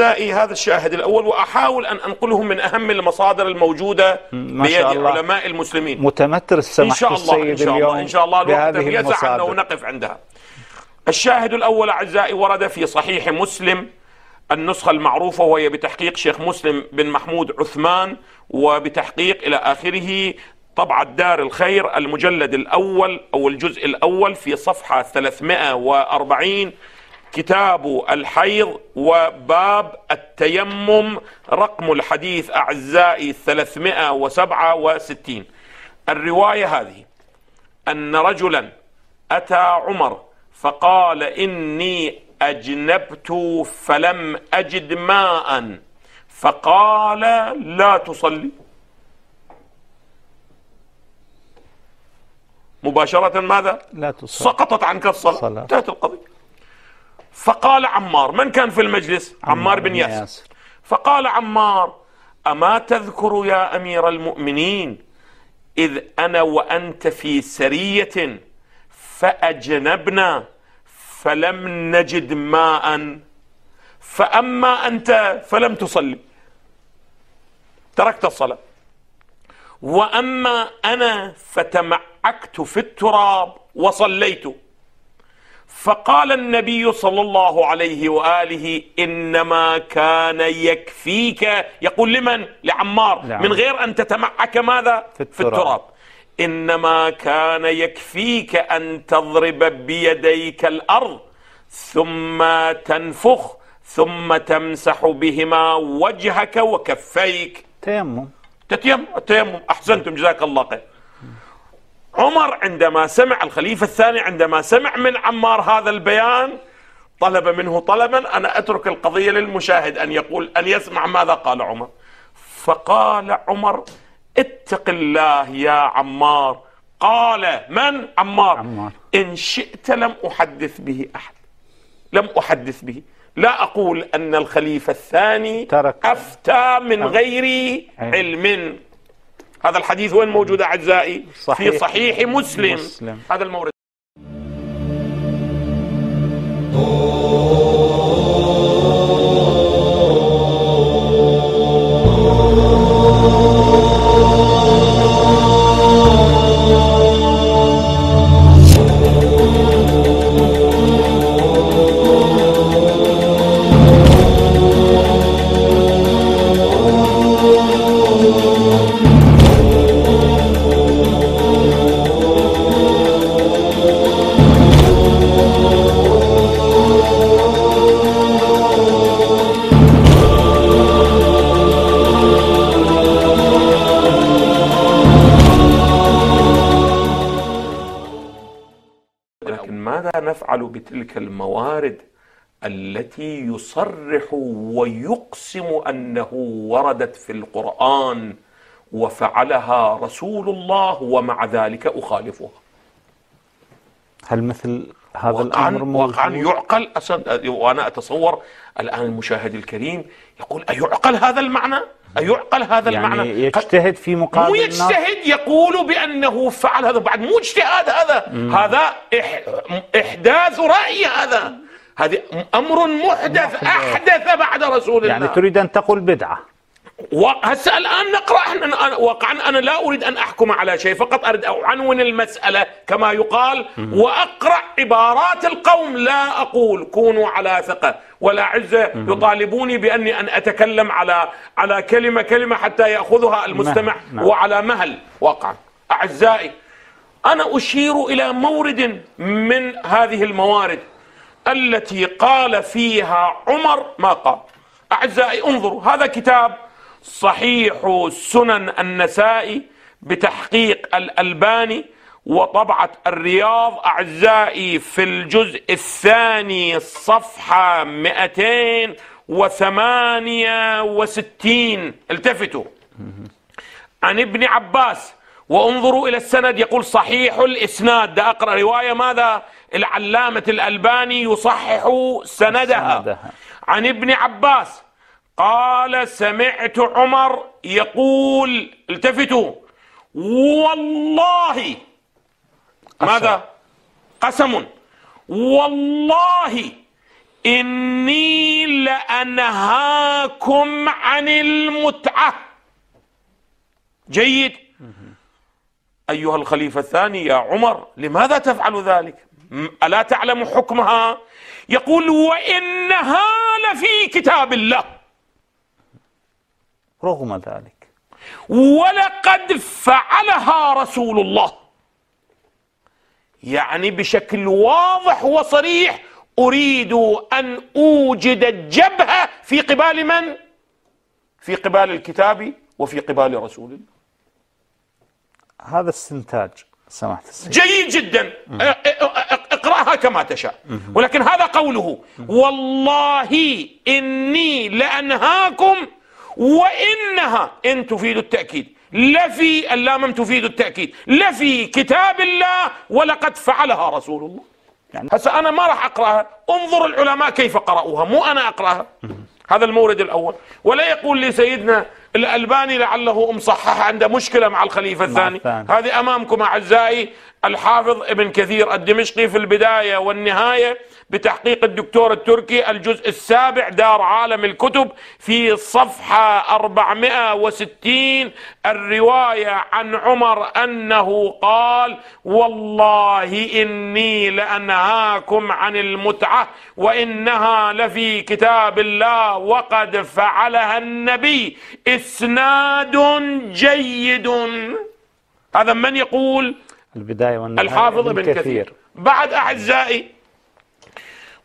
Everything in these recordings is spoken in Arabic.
أعزائي هذا الشاهد الأول وأحاول أن أنقله من أهم المصادر الموجودة بيد شاء. علماء المسلمين. متمتر إن سمحت شاء الله إن السيد شاء اليوم الله إن شاء الله الوقت يسع أنه نقف عندها. الشاهد الأول أعزائي ورد في صحيح مسلم النسخة المعروفة وهي بتحقيق شيخ مسلم بن محمود عثمان وبتحقيق إلى آخره طبعة دار الخير المجلد الأول أو الجزء الأول في صفحة 340 كتاب الحيض وباب التيمم رقم الحديث أعزائي 367 الرواية هذه أن رجلا أتى عمر فقال إني أجنبت فلم أجد ماء فقال لا تصلي. مباشرة ماذا؟ لا تصل سقطت عنك الصلاة. صلاة. انتهت القضية. فقال عمار من كان في المجلس؟ عمار بن ياسر. فقال عمار أما تذكر يا أمير المؤمنين إذ أنا وأنت في سرية فأجنبنا فلم نجد ماء. فأما أنت فلم تصلي. تركت الصلاة. وأما أنا فتمعكت في التراب وصليت. فقال النبي صلى الله عليه وآله إنما كان يكفيك يقول لمن؟ لعمار نعم. من غير أن تتمعك ماذا؟ في التراب. في التراب إنما كان يكفيك أن تضرب بيديك الأرض ثم تنفخ ثم تمسح بهما وجهك وكفيك تيمم تتيمم التيمم أحسنتم جزاك الله خير عمر عندما سمع الخليفة الثاني عندما سمع من عمار هذا البيان طلب منه طلبا أنا أترك القضية للمشاهد أن يقول أن يسمع ماذا قال عمر. فقال عمر اتق الله يا عمار. قال من؟ عمار, عمار. إن شئت لم أحدث به أحد. لم أحدث به. لا أقول أن الخليفة الثاني ترك. أفتى من غير علم. هذا الحديث وين موجود أعزائي صحيح. في صحيح مسلم, مسلم. هذا المورد نفعل بتلك الموارد التي يصرح ويقسم أنه وردت في القرآن وفعلها رسول الله ومع ذلك أخالفها. هل مثل هذا واقعا الامر موجود واقعا يعقل. أصد وأنا أتصور الآن المشاهد الكريم يقول أيعقل هذا المعنى؟ أيعقل هذا المعنى؟ يعني يجتهد في مقابل مو؟ يجتهد يقول بأنه فعل هذا. بعد مو اجتهاد هذا. هذا إح إحداث رأي هذا. هذا أمر محدث. أحدث بعد رسول يعني الله. تريد أن تقول بدعة. وهسه الآن نقرأ إحنا واقعا أنا لا أريد أن أحكم على شيء فقط أريد أعنون المسألة كما يقال وأقرأ عبارات القوم. لا أقول كونوا على ثقة ولا عزة يطالبوني بأني أن أتكلم على على كلمة كلمة حتى يأخذها المستمع نعم. وعلى مهل. واقعا أعزائي أنا أشير إلى مورد من هذه الموارد التي قال فيها عمر ما قال. أعزائي انظروا هذا كتاب صحيح سنن النسائي بتحقيق الألباني وطبعة الرياض أعزائي في الجزء الثاني صفحة 268 التفتوا. عن ابن عباس وانظروا إلى السند يقول صحيح الإسناد. ده أقرأ رواية ماذا؟ العلامة الألباني يصحح سندها, سندها. عن ابن عباس قال سمعت عمر يقول التفتوا والله ماذا؟ قسم. والله إني لأنهاكم عن المتعة. جيد. أيها الخليفة الثاني يا عمر لماذا تفعل ذلك؟ ألا تعلم حكمها؟ يقول وإنها لفي كتاب الله. رغم ذلك. ولقد فعلها رسول الله. يعني بشكل واضح وصريح أريد أن أوجد الجبهة في قبال من؟ في قبال الكتاب وفي قبال رسول الله. هذا استنتاج سماحة السيد. جيد جدا. اقرأها كما تشاء. ولكن هذا قوله والله إني لأنهاكم وإنها إن تفيد التأكيد. لفي اللام تفيد التأكيد. لفي كتاب الله ولقد فعلها رسول الله. يعني هسه أنا ما راح أقرأها. انظر العلماء كيف قرأوها. مو أنا أقرأها. هذا المورد الأول. ولا يقول لي سيدنا الألباني لعله مصحح عنده مشكلة مع الخليفة الثاني. هذه أمامكم أعزائي. الحافظ ابن كثير الدمشقي في البداية والنهاية. بتحقيق الدكتور التركي الجزء السابع دار عالم الكتب في صفحة 460 الرواية عن عمر أنه قال والله إني لأنهاكم عن المتعة وإنها لفي كتاب الله وقد فعلها النبي إسناد جيد. هذا من يقول؟ البداية والنهاية الحافظ ابن كثير. كثير. بعد أعزائي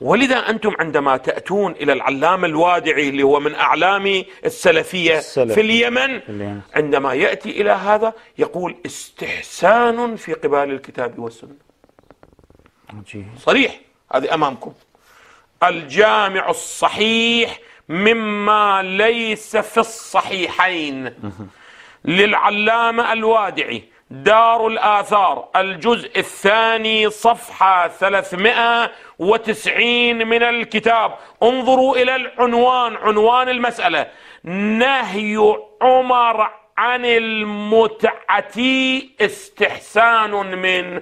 ولذا أنتم عندما تأتون إلى العلامة الوادعي اللي هو من أعلام السلفية السلف. في اليمن عندما يأتي إلى هذا يقول استحسان في قبال الكتاب والسنة. صريح هذه أمامكم. الجامع الصحيح مما ليس في الصحيحين. للعلامة الوادعي دار الآثار الجزء الثاني صفحة 390 من الكتاب. انظروا إلى العنوان عنوان المسألة. نهي عمر عن المتعة استحسان منه